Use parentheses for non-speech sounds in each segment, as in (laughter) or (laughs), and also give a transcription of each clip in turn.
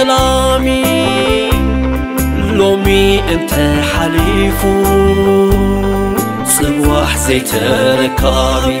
ورحي تلامي لومي انت حليفو صبوح زي تركابي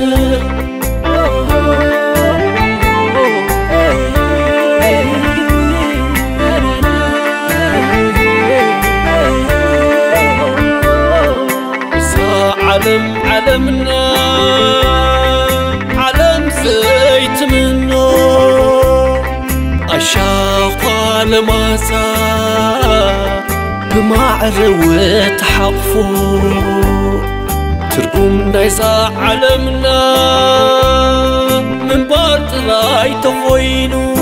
علم علمنا علم زيت منه. أشاق لماسا بمعر وتحقفو ترقم نايزا علمنا من بارت راي تغوينو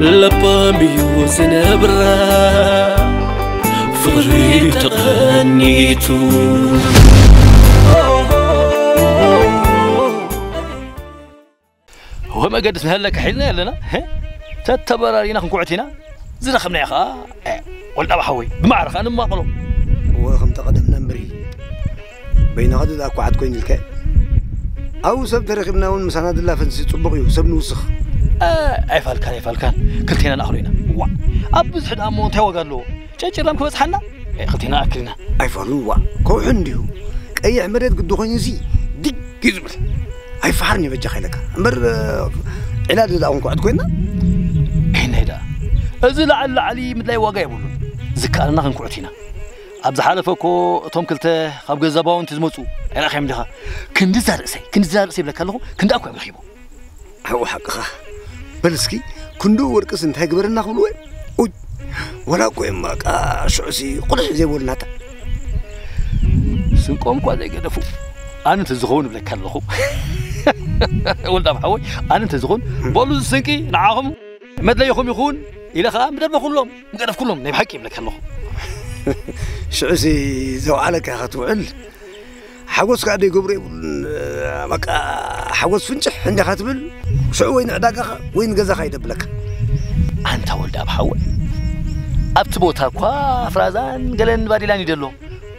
لباميو زنبرا فغري تغنيتو ما قد اسمها حيلنا حلنا لنا؟ تتبرر هنا كنكوعتنا زين خمنا يا خا إيه. ولا بحوي بمعرف أنا ما طلو وخم تقدمنا مري. بين غد ذاك كوعد كوين الك أو سب ترخبنا ون مساند دلا فنسي صبق يو. سب نوسخ. آه أي فالكان أي فالكان. كلتينا الاخرين وا. ابز حد امون تي وقالو تشجر لم حنا؟ إيه، خلتينا أكلنا. أي فالوا. كو عنديو أي مريت قدو خنزي. دق يزبل. ኣይፈሓርን የበጃ ኸይለካ እምበር ዒላድ ዝዳውን ኩዕት ኮይና ይነዳ እዚ ላዕሊ ላዕሊ ምድላይ ዋጋ የብሉን ዝከኣልና ክንኩዕት ኢና ኣብ ዝሓለፈ እኮ እቶም ክልተ ካብ ገዛ ባውንቲ ዝመፁ ኣይረኸዮም ዲኻ ክንዲዛ ርእሰይ ክንዲዛ ርእሰይ ይብለካ ኣለኹ ክንዲ እኮ እዮም ረኺቦ ኣብኡ ሓቅኻ በል እስኪ ክንዱ ወርቅስ እንታይ ግበረና ክብሉ ወይ ወላ እኮ የማቃ ሽዑሲ ቁልሕ ዘይብሉናታ ስንቆም እኳ ዘይገደፉ ኣነ እንተዝኸውን ይብለካ ኣለኹ (laughs) ولد أبو حوي. أنا أنت زغون بقول له نعاهم. مد لا يخون يخون. إلى خا مدر ما كلهم مقرف كلهم. نبي حكي لك الله (laughs) شعسي زوالك أختوعل حوس قاعد يقبري. مك حوس فنجح. عندي خاتبل شو وين عداك وين جزا خايد لك؟ أنت ولد أبو حوي. أبت فرازان قالن باري لاني دلو.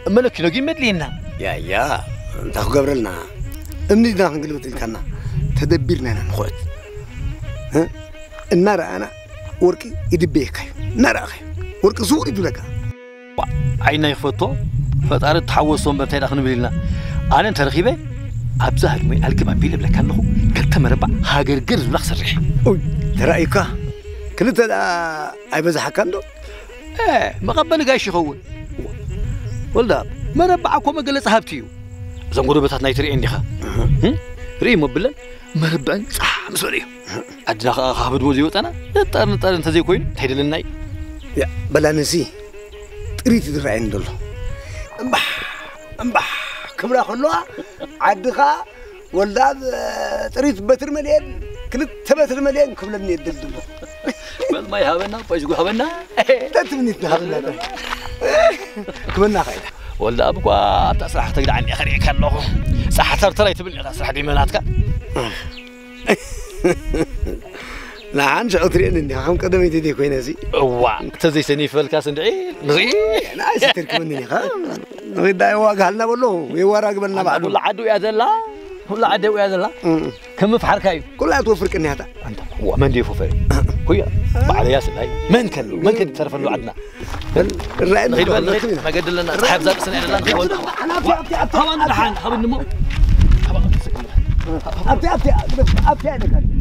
ملك يمد مدلينا. يا يا أنت خو قبرلنا. أنا نقلب تلك أنا تدبيرنا أنا أنا ها النار أنا وركي أنا نار أخي وركي أنا أنا عينا أنا أنا أنا أنا أنا أنا أنا ترخيبه أبزه هجمي أنا بيل بلا أنا أنا مربع هاجر أنا أنا ريح أنا كنت أي أنا أنا إيه ما أنا جاي شخون أنا أنا أنا قلت صاحبتيو أنا أنا يتري عندي خا ርኢ መብለን መረብዕን ፃሕ ምስ በለ እዩ ኣድና ከዓ ካብ ህድሞ ዘይወፀና ንጣር ንጣር እንተዘይኮይኑ እንታይ ደለና እዩ በላንሲ ጥሪት ዝረአየኒ ዘሎ እምባሕ እምባሕ ክብላ ከለዋ ዓድኻ ወልዳ ጥሪት በትሪ መልየን ክልተ በትሪ መልየን ክብለኒ የድል ድሎ መልማይ ሃበና ጳጅጉ ሃበና ተትምኒት ንሃበና ክበና ኸይዳ ولا أبقى تسرح تقدر عني خليك هالنوخ صح ترى ترى تبلي تسرح دي مناتك لا عن شعوتري إني عم قدمي تدي كوي نزي وا تزي سني في الكاس ندعي نزي أنا أستركوني خا نغيد داي واقع لنا بلو يوراق بلنا بعد عدو يا ذلا هلا عدي ويا ذلا كم في حركة كلها توفرك إني هذا أنت هو من دي فوفر هيا بعد ياس هاي من كل من كل تعرف إنه عدنا الرأي غير ما قدر لنا حب زاد سنين لنا أنا أبتي نرحان أبتي هون الحين هون النمو أبتي أنا كان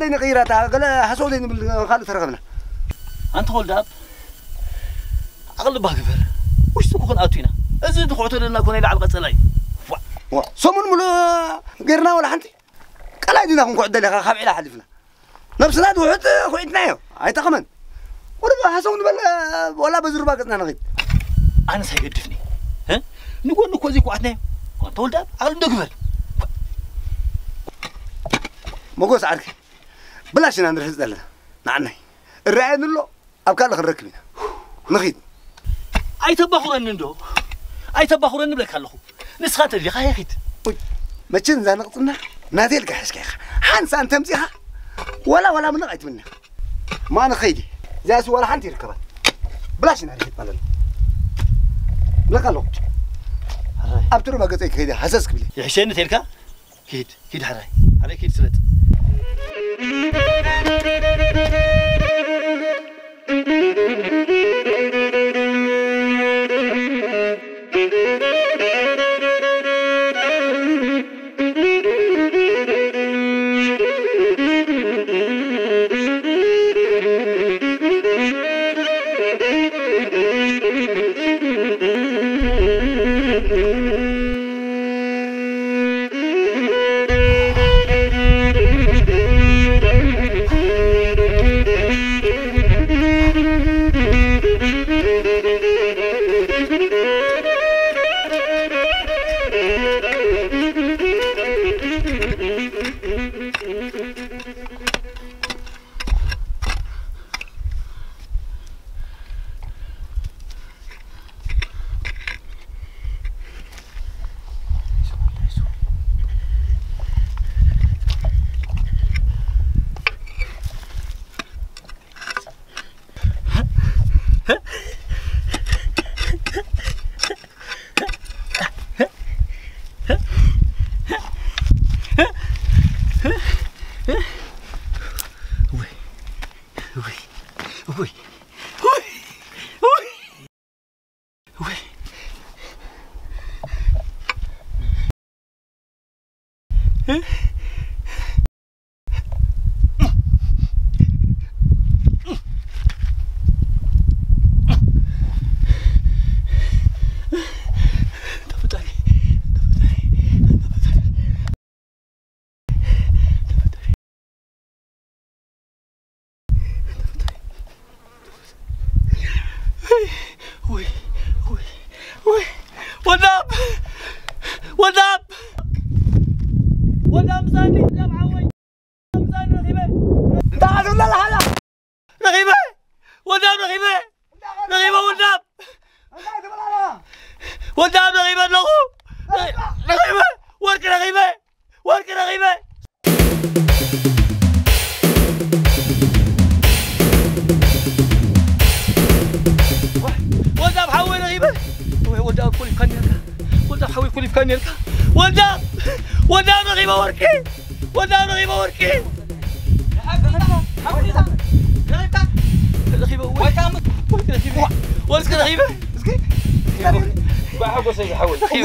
دين غيرتها قال حسوا دين بالخالد ترغبنا. أنت هول داب؟ أغلب بها كفر. وش تكون أتينا؟ إذا دخلت لنا كنا إلى على القتلاي سمون ملو غيرنا ولا حنتي؟ قال دينا كون قعد لك خاب إلى حلفنا. نفسنا دوحت خويتنا يو هاي تقمن. ولا حسوا ولا ولا بزر باقتنا نغيد أنا سيقدفني. ها؟ نقول نكو زي قعدنا وأنت هول داب أغلب دقفر مقوس عركي بلاش أنا نندرس دلنا نعني الرأي نلو أبكار لك الركبين نخيد أي تباخو أن ندو؟ أي تبخرن نبلك هلخو نسخات اللي خايا خيد. ما تشن زان قطنا؟ نادي لك حسكي حنس أنت تمزيها ولا ولا من رأيت منه ما أنا خيدي. زاس ولا حنتي ركبت. بلاش أنا نعرف بالنا لك هلخو أبتر ما قلت لك هيدا حساسك بلي. يا حسين تلك كيد كيد حراي. حراي كيد سلت. Mm-hmm.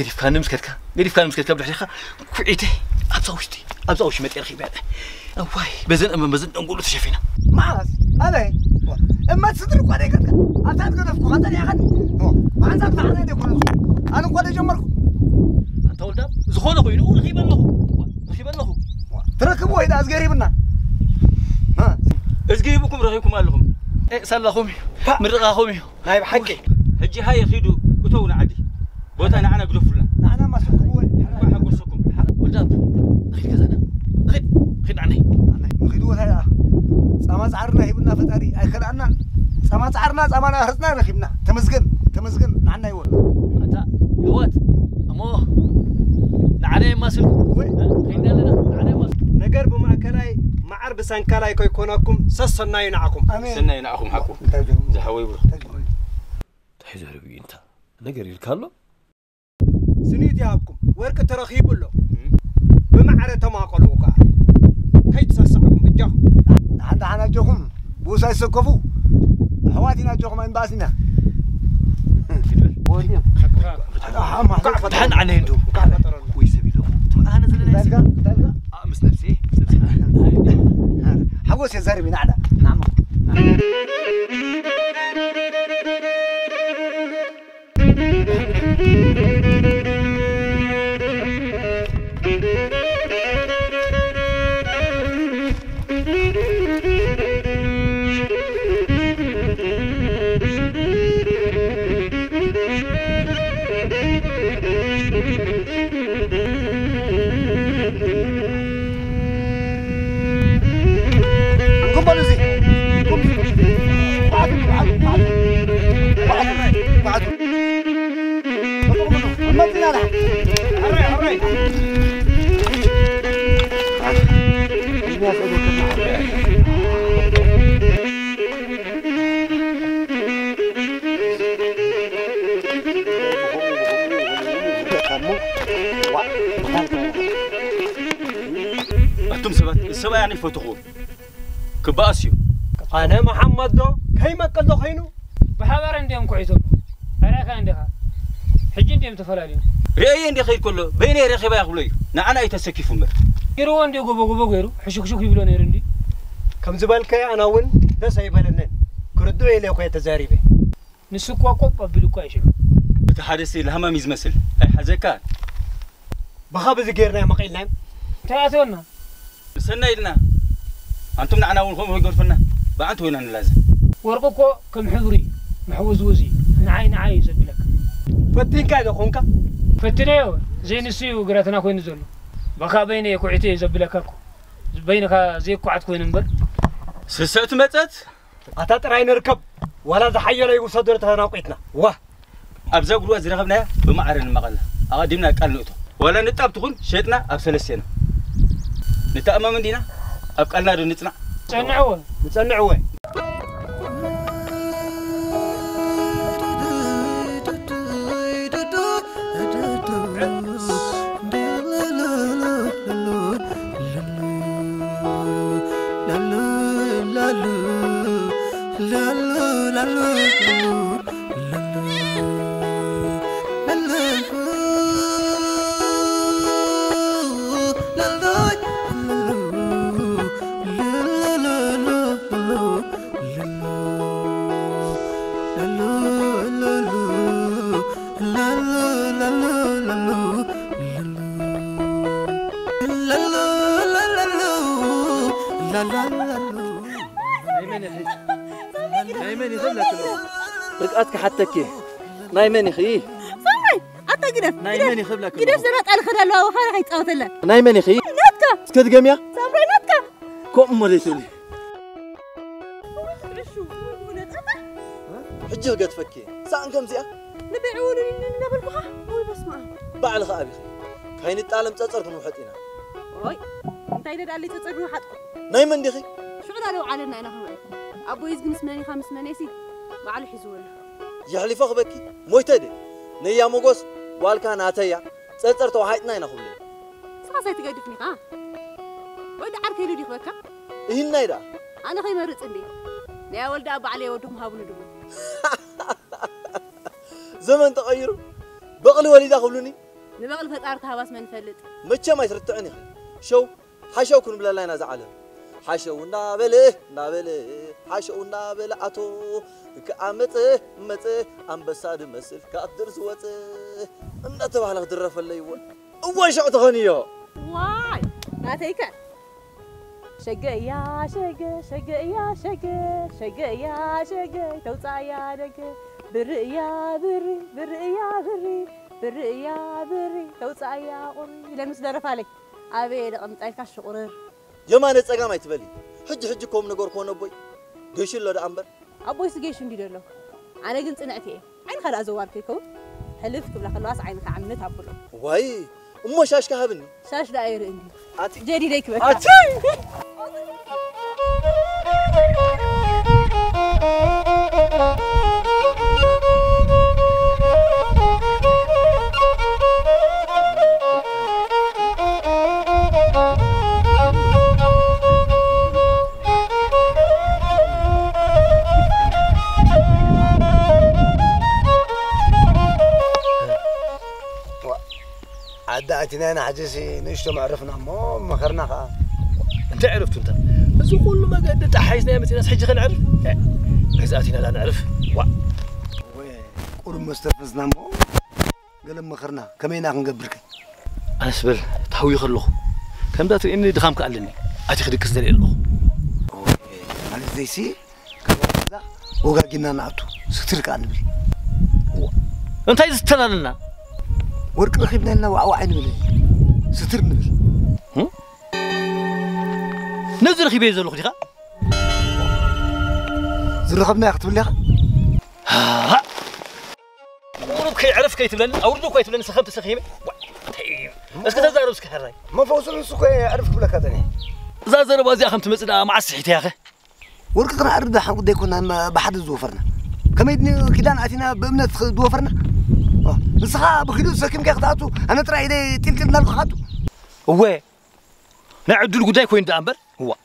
قريب خانم سكتك قريب خانم سكتك بلا شيخه كعيتي واي بزن أما بزن نقولوا تشافينا. ما خلاص أنا إما تصدر قاعد يقول أنت تقول في قاعد يا غن ما أنت ما أنا دي كل أنا قاعد اجمرك أنت ولد؟ زخونا خو يقول خيب الله خيب الله تركب وايد از قريبنا ها از قريبكم رغيكم لهم اي سلخهم مرقاهم نايب حقي. هجي هاي خيدو وتونا عدي ቦታ ንዓና ግደፉልና انا ما سكبوا ሓጎሰኩም ولد رخيب كذا رخيب رخيب عني نخيدوا هذا سما صعرنا هيبنا فتاري اي كلامنا سما صعرنا سما هرسنا رخيبنا تمزقن تمزقن نعنا يقول أنت هوات أمو نعاني ما سلك خينا لنا نعاني ما سلك ነገር ብማእከላይ ማዓር ብሰንካላይ ከይኮነኩም ሰሰናዩ ንዓኩም امين ሰናይ ንኣኹም ሓቁ ዝሓወይ ብሎ تحزر بي أنت نقر سنيد ابكم ورك ترخيب له بمعرة تماقلوا قال كيف سأسمعكم بالجه نحن حنا جوهم بوسا يسقفوا حواتنا جوكم انباسنا فتحن عليه انتو. ويسبي له انا زلنا تلقى؟ تلقى؟ آه، مس نفسي. حوس يا زربي نعدا نعم. كباسيو. أنا محمد دو. كهي ما كل دو خينو. بحبر عندي أم كويسو أنا كان عندها حجي عندي متفرالين رأي عندي خير كله. بيني رأي أنا يقولي نعنا يتسكي فمر يرو عندي غوبو غوبو غيرو حشوك شوك يبلون يرندي كم زبال كي أنا ون ده سايبالنن كردو إلي أخويا تزاريبي نسوكوا قوبا بلوكا يشلو بتحادثي لهما ميز مسل. أي حزكا بخابز غيرنا ما قيلنا تاتونا سنة إلنا. أنتم نعنا ونخوم هيقول فنا بعد هنا لازم ورقكو كم حضري محوز وزي. نعاي نعاي زبلك فتين كذا خونك فتنيو زين السيو قراتنا كوين زول بخا بيني كوعتي زبلك أكو. بينك زي كوعت كوين نبر. سسات متت؟ راي نركب. ولا ذحية لا يوصدر تناقيتنا واه أبزا قلوا زرغبنا بمعرن المغلة أقدمنا قال نوتو. ولا نتأب تكون شيتنا أبسلسينا نتأمم دينا أبقى الله نتنع نتنعوه نتنعوه هاتكي ناي مني خي. صاي عطا قرف ناي مني خب لك قرف زمات على خد الله وخر هاي تقاوت لك ناي مني خي نتكا سكت جميا صبري نتكا كم مريت لي حجي لقيت فكي. سان كم زيا؟ نبيعون نبل بها وي بس ما. بعل خابي هاي نتعلم تصرف من وحدنا وي انت اللي قال لي تصرف من وحدكم ناي مني خي شغل على وعلنا أنا هو أبو يزقني سمعني خمس سمعني سي بعل حزوله ኣሎ የሕሊፎ ክበኪ ሞይተ ደ ነያ ሞጎስ ዋልካ ናተያ ፀፀር ተዋሓይጥና ኢና ክብሉ ስኻሳይ ትገድፍኒ ኻ ወይ ዳዓር ከይዱ ዲኽበካ ይህናይ ዳ ኣነ ከይመርፅ እንዴ ናይ ወልዳ ባዕለ የወድኹም ሃብሉ ድቡ (laughs) ዘመን ተቐይሩ በቕሊ ወሊዳ ክብሉኒ ንበቕሊ ፈጣሪ ተሃባስ መንፈልጥ መቸም ኣይትርትዕን ኢኺ ሸው ሓሸው ክንብለላ ኢና ዝዓለም ሓሸው እናበለ እናበለ ሓሸው እናበለ ኣቶ ከዓ መፅህ መፅህ ኣንበሳ ድመስል ከኣትድር ዝወፅህ እናተባህለ ክድረፈለ ይወን እወን ሸዕ ተኸንዮ ዋይ ናተይከ ሸገ እያ ሸገ ሸገ እያ ሸገ ሸገ እያ ሸገ ተውፃእ እያ ደገ ብሪ እያ ብሪ ብሪ እያ ብሪ ብሪ እያ ብሪ ተውፃእ እያ ቁሪ ኢለን ምስ ደረፋለይ ኣበየ ደቐምጣይካ ሽቁርር የማነ ፀጋም ኣይትበሊ ሕጂ ሕጂ ከምኡ ነገር ኮነ ቦይ ገሽ ኣሎ ዳ እምበር ኣቦይ ስጌሽ እንዲ ደሎ ኣነ ግን ፅንዕቲ እየ ዓይንካ ዳኣ ዘዋር ከይከውን ሕልፍ ክብላ ከለዋስ ዓይንካ ዓምነት ኣብሎ ዋይ እሞ ሻሽካ ሃብኒ ሻሽ ዳኣ ይርኢ እንዲ ኣቲ ጀዲደይ ክበካ اتنين عجزي نشتم عرفنا مو مخرنا خا እንታይ ዕረፍቱ እንታ እዚ ኩሉ መገዲ ጣሓይስና መፂናስ ሕጂ ክንዕርፍ ገዛእትና ላ ንዕርፍ ዋ ቁሩብ መስተፈዝና ሞ ገለ መኸርና ከመይና ክንገብርከ ኣነስ በል ታህዊ ከለኹ ከምዛ ትርእኒ ድኻም ከኣለኒ ኣቲ ክድቅስ ዘርኢ ኣለኹ ማለት ዘይሲ ከዛ ወጋጊና ንኣቱ ስትር ከዓ ንብል እንታይ ዝተላለና ወርቂ ረኺብና ኢልና ዋዕዋዕ ንብል ستر نبل. نزل خي بيزل خديخا زر خدنا يا ختبل ها. تبلن أو ردو كي تبلن سخمت سخيمه طيب. اسك زارو اسك حراي ما فوصل نسكو يعرفك بلا كاتني. زازر بازي خمت مسدا مع الصحيت يا أخي. ورك ترى عرض حق كنا بحد الزوفرنا كما يدني كدان عتينا بامنات دوفرنا. آه. بصح بخلوس كم كاخداتو أنا ترى إذا تلتل نال خاتو هو. نعدو القداي كوين دامبر هو.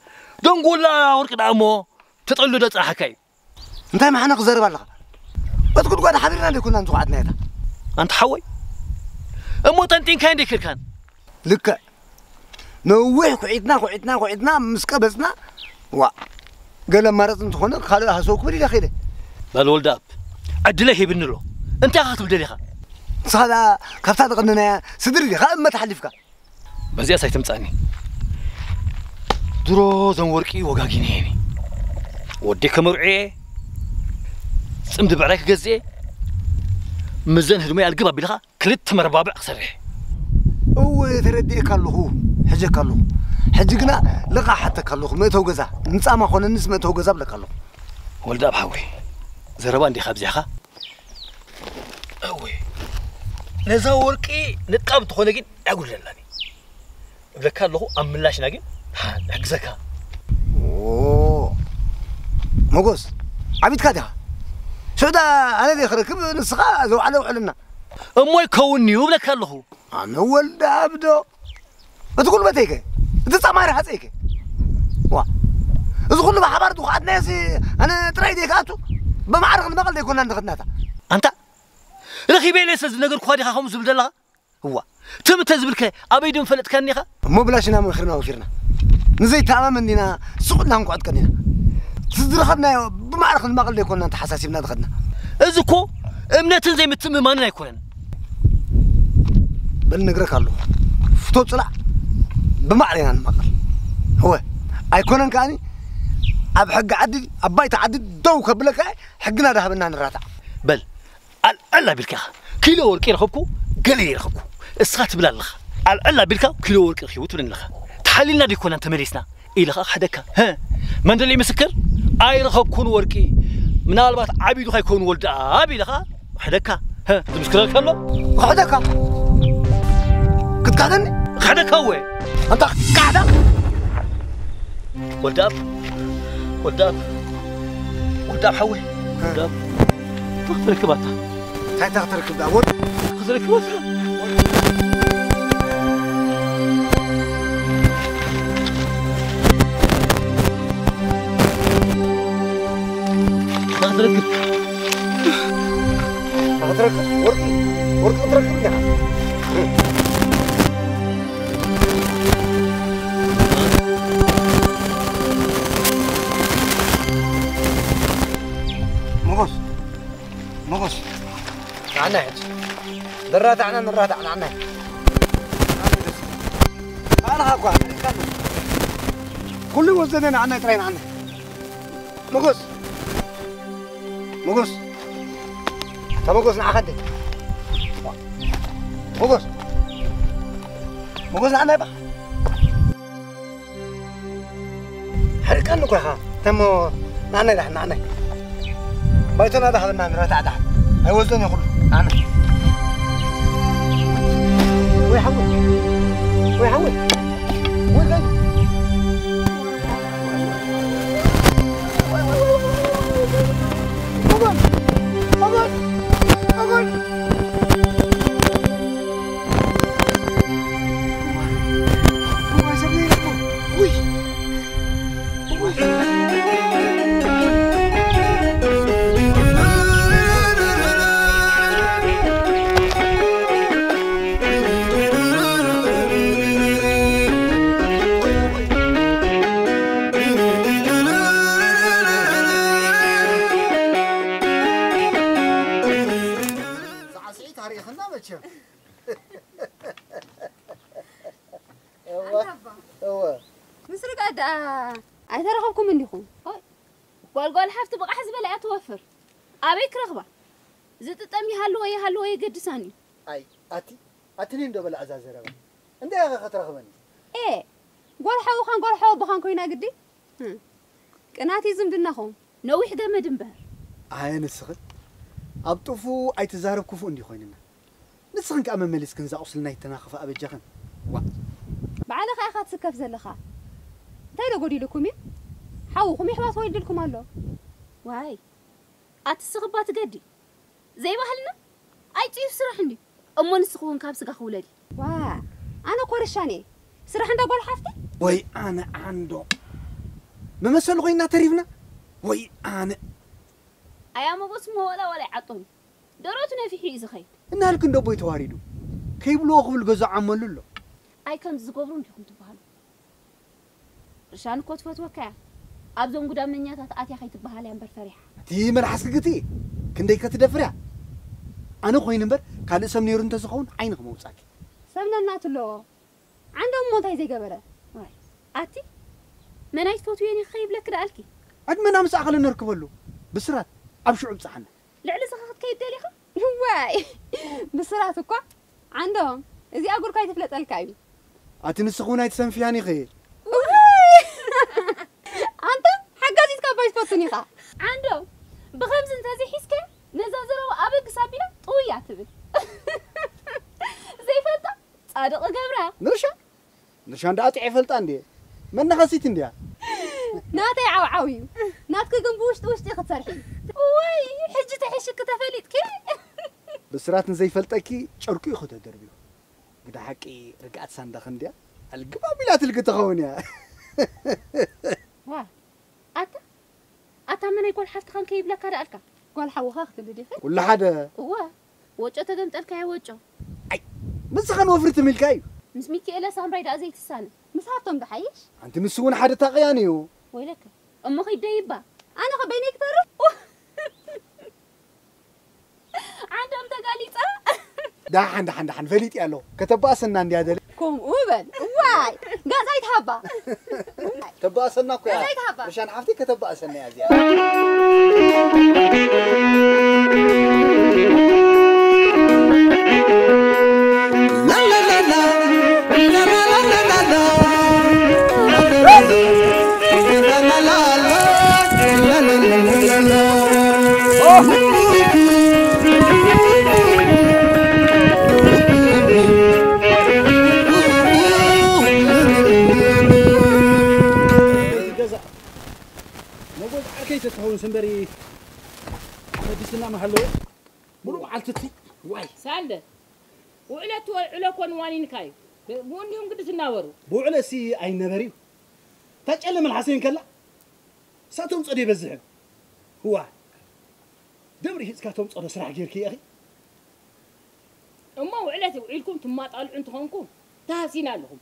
دون قول لا ورك دامو تطلو ده حكاي أنت ما حنا غزر بالغ. تقول قاعد حضرنا اللي كنا نتوعدنا هذا. أنت حوي. أمو تنتين كان ديك كان لك. نوح قعدنا قعدنا مسك بسنا. وا قال مرض انت هنا خالد هسوك بري لا خير بالولد أب. عدله هي بنلو انت خاطب دليخه صادا كفتاد قننا سدري خا ما تحلفك. بزي سايتم تصاني درو زن ورقي وغاغي ودي كمرعي صمد بعرك غزي مزن هدمي القبا بلا كلت مربابع قسرح أو تردي كالو حجك كالو حجقنا لقى حتى كالو ما توغزا نصا ما خونا نس ما توغزا بلا كالو ولد ابحوي زربا اندي خبزيخه እንዲኻ ኣብዚኻ እወ ነዛ ወርቂ ንጣብ እንተኾነ ግን ያጉድለላኒ እብለካ ኣለኹ ኣብ ምላሽና ግን ንሕግዘካ መጎስ ዓቢትካ ዲኻ ሽዑዳ ኣነ ደ ክረክብ ንስኻ ዘውዓለ ውዕልና እሞ ይከውን እዩ እብለካ ኣለኹ ኣነ ወልዳ ኣብዶ እቲ ጉልበተይከ እቲ ፃማሪ ሓፀይከ ዋ እዚ ኩሉ ብሓባር ትኹዓትናየሲ ኣነ ጥራይ ደይከኣቱ ብማዕርቕ ንመቐል ደይኮና ንኽድናታ ኣንታ ረኺበ ለሰ ዝነገር ክኳ ዲኻ ከምኡ ዝብል ዘለኻ እዋ ትምተ ዝብልከ ኣበይ ድ ምፈለጥካኒ ኢኻ እሞ ብላሽና መኺርና ወፊርና ንዘይተኣማም እንዲና ስቁልና ክንቋዕጥ ቀኒና ዝረኸብናዮ ብማዕረ ክንማቕለ ይኮንና እንተ ሓሳሲብና ንኸድና እዚ እኮ እምነትን ዘይምትምእማንን ኣይኮነን በል ነግረክ ኣለኹ ፍቶ ፅላዕ ብማዕረ ኢና ንማቐል ህወ ኣይኮነን ከዓኒ ኣብ ሕጊ ዓዲ ኣብ ባይታ ዓዲ ደው ከብለካ ሕግና ዳሃበና ንራታዕ በል علا بالك كيلو ورك يرخبكو قال لي يرخبكو. إسخات بلا لخ. علا بالك كيلو ورقي خيوت بلا لخ. تحللنا ديكون أنت مريسنا إلى إيه حداك ها؟ من اللي مسكر؟ أي رخبكون وركي. من البات عبيدو خيكون ولد ابي خا حداك ها؟ انت مسكر كامل حداك كنت قاعدني حداك هو. أنت قاعدة؟ ولد أب. ولد أب. ولد أب حوي ولد أب. ركبتها қай тағдыр кімді а вот қыздар кім осы тағдыр кім тағдыр кім оркин оркин тағдыр кім نحج درات عنا نرات عنا عنا أنا هاكو كل وزننا عنا ترين عنا. مقص. مقص. تمقص نعخد. مقص. مقص عنا بقى. هركان نقول ها؟ تمو. نعني نحن نعني بايتنا دخلنا نرات عدا هاي هيوزن يخلو ويحول وين اتنين دو بلا عزاز ربا انت يا اخي خطرخبني ኤ ጓል ሓዊኻን ጓል ሓዊ ብኻን ኮይና ግዲ ቅናት ዝምድናኹም ነዊሕ ገመድ እምበር هاي نسخت ابطفو اي تزارب كفو اندي خويننا نسخن كأما ملس كنزا أصلنا يتناخف أبجخن وا ባዕልኻ ኢኻ ትስከፍ ዘለኻ እንታይ ዶ ጎዲልኩም እዩ ሓውኹም ይሕዋት ወይድልኩም ኣሎ ዋይ ኣትስኽባ ትገዲ ዘይባህልና ኣይፅዩፍ ስራሕ እንዲ እሞ ንስኹ እውን ካብ ስጋ ክውለድ ዋ ኣነ ኮርሻኔ ስራሕ እንዳ ጓል ሓፍቲ ወይ ኣነ ዓንዶ መመሰሉ ኮይና ተሪብና ወይ ኣነ ኣያመጎስ መወላ ወላይ ዓጦኒ ደሮቱ ነፊሕ እዩ ዝኸይድ እናልክ እንደ ቦይ ተዋሪዱ ከይብልዎ ክብል ገዛ ዓመሉ ኣሎ ኣይ ከምዚ ዝገብሩ እንዲኹም ትበሃሉ እርሻን እኮ ትፈትወካ እያ ኣብዞም ጉዳመኛታት ኣትያ ከይትበሃል እያ እምበር ፈሪሓ እቲ መልሓስክግቲ ክንደይ ከትደፍር እያ أنا خوين نمبر كان اسم نيرن تزخون عين خموت ساكي سمنا ناتلو عندهم موت هاي زي قبرة أتي من أي فوتو يعني خيب لك رألكي عد من أمس أغلى نركب له بسرعة أمشي عم صحنا لعل سخط كيد دالي خم واي بسرعة تقع عندهم إذا أقول كايت فلت الكابي أتي نسخون هاي تسم فياني خير أنت حقا زيت كاباش فوتو نيخا عندهم بخمس انتازي حيسكي نزازرو أبك سابينا طويا تبل زي فلتا صادق قبرها نرشا نرشا عند أطيع فلتا عندي من نخسيت عندي ناتي عو عوي ناتك جنبوش توشتي خسرحي وي حجة حشك تفلت كي بسرات زي فلتكي شركي خد الدربيو قد حكي رجعت صندوق عندي القبا بلا تلقى تخونيا وا أتا أتا من يقول حفت خان كيب لك رألك قال حوخخت بدي كل حدا؟ هو. وجه تجنتلك يا وجه أي. مس خان وفرت ملكاي مس ميكائيل سامراي دا زيت سان مس هاتم دحيش أنت حدا يعني ويلك. أنا خبيني (laughs) عندهم ده حن حن حن فليت يالو كتباسنا عندي هذا. كوم وبن واي. غازاي تهبا تباسنا كو غازاي تهبا مشان حفتي كتباسنا يا زياد. Thank (laughs) you. بری طيب، مدیسنا محلو منو معلتتی وای سالده وعلت وعلك ونوانين كاي بونيهم قد تناوروا بوعلة سي أي نبري تجعل من حسين كلا. ساتهم صدي بزهم هو. دبري هيك كاتهم صدي سرع غير كي أخي. أما وعلت وعلكم ثم طالعوا انتخونكم تهاسين لهم.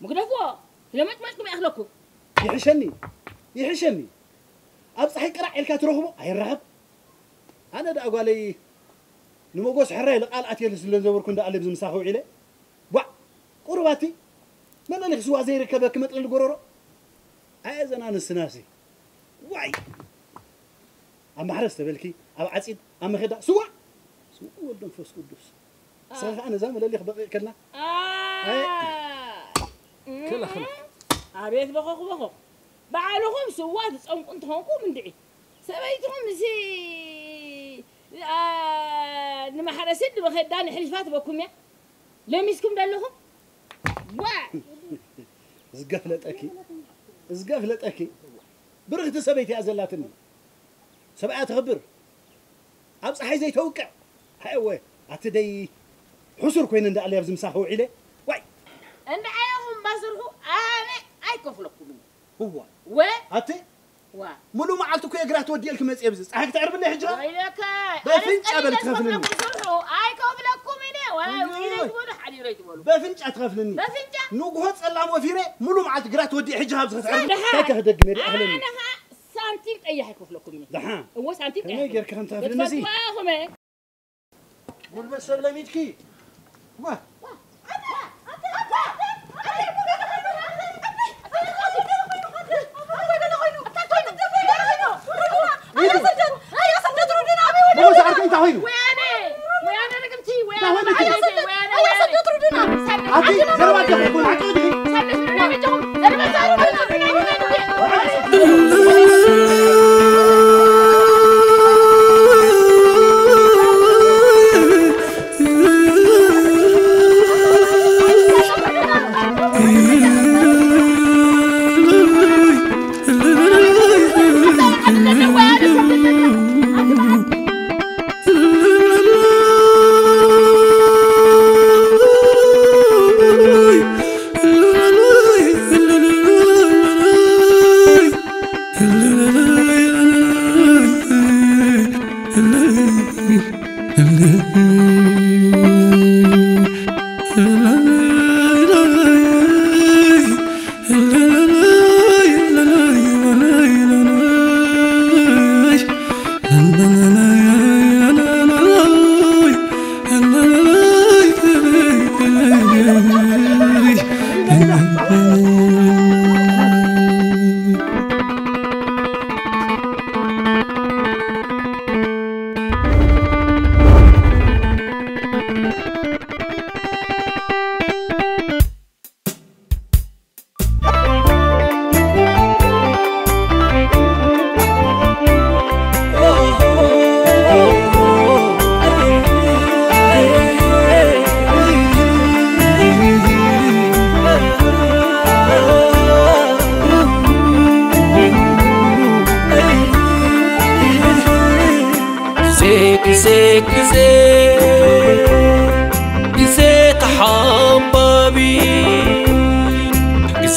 مقدفوا. لما تمشكم يأخلكم يحشني. يحشني. ኣብ ፀሓይ ቅራዕ ኢልካ ትረኽቦ ኣይራኸብ ኣነ ዳ ጓለይ ንመጎስ ሕራይ ልቓል ኣትየሉ ስለ ዝነበርኩ እንዳኣለ ብዝምሳኺ ውዒለ ዋ ቁርባቲ መለሊኽ ስዋ ዘይርከበ ክመጥለሊ ጎረሮ ኣየዘና ንስናሲ ዋይ ኣብ ማሕረስ ተበልኪ ኣብ ዓፂድ ኣብ መኼዳ ስዋ ስዋ ወልዶ መንፈስ ቅዱስ ስኻ ከዓ ነዛ መለሊኽ በቂዕ ከልና ክላ ክላ ኣቤት በኸኹ በኸኹ بعالهم سوات أم كنت هنكو من دعي سبيتهم زي آه... نما حرسين لما خدان حلفات بكم يا لم يسكم دلهم وا زقفلت أكي زقفلت أكي برغت سبيتي أزلاتني سبعة تغبر ابص حي زي توقع حيوه أتدي حسر كوين عليه علي أبز مساحو عيلة واي عند عيهم بصره أنا أيكفلكم منه هو. و أنت و. منو معلتك يا قرأت تودي لك مزيب زس أحك تعرف اللي هجرة؟ ويلك. بفنج أبل تغفلني. أي كوب لكم هنا ولا يريدونه حد يريدونه بفنج أتخاف مني بفنج نوقهت سلام وفيرة ما معلت قرأت تودي حجها بس تعرف هيك هدق أنا ها سانتيم أي حيكوف لكم هنا دحان هو سانتيم أي غير ما تعرف ما قول بس سلاميتكي ما. ሆይኑ አቲ ዘርባጀ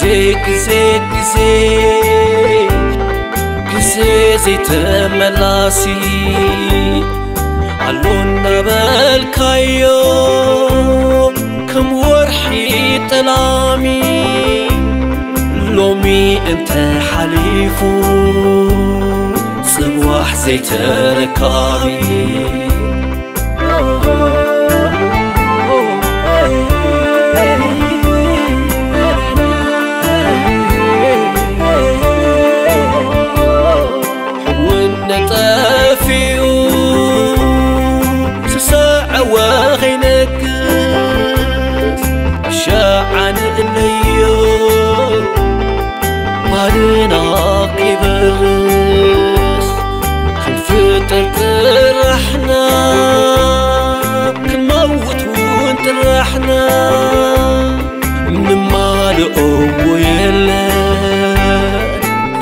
كسي كسي كسي كسي زيت ملاسي علونا بالكايو كم ورحي طلامي لومي انت حليفو صبوح زيت ركامي إحنا ምንማልኦ የለ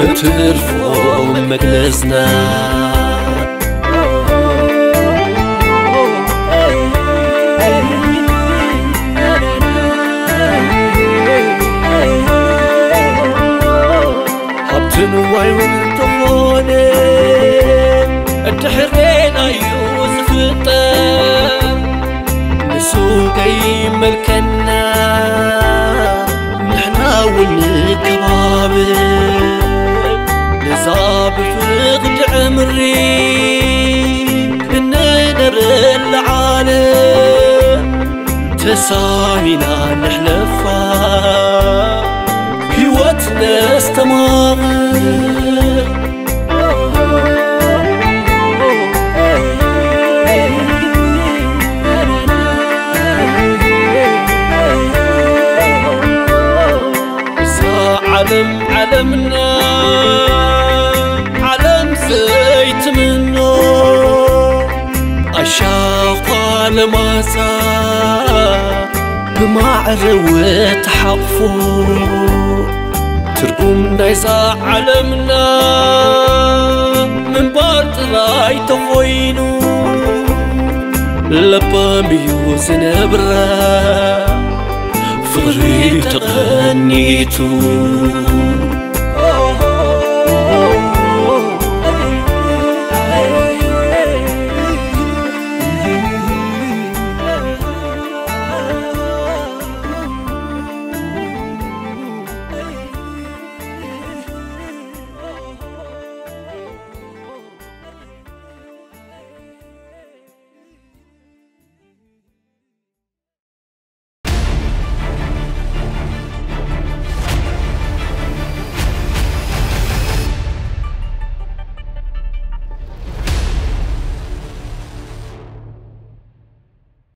እትርፎ መግለዝና ንዋይ ውርትኾነ እድሕሬና እዩ ዝፍጠር نسوقي ملكنا نحنا ونكبابل نصاب فقد عمري بندر العالم. تسامينا نحلفها هيوتنا استمر. عالمنا عالم زيتمنو أشاق ألماسا بما عروت حقفو ترقوم نايزا عالمنا من بارت راي تفوينو لباميو نبرا فغري تغنيتو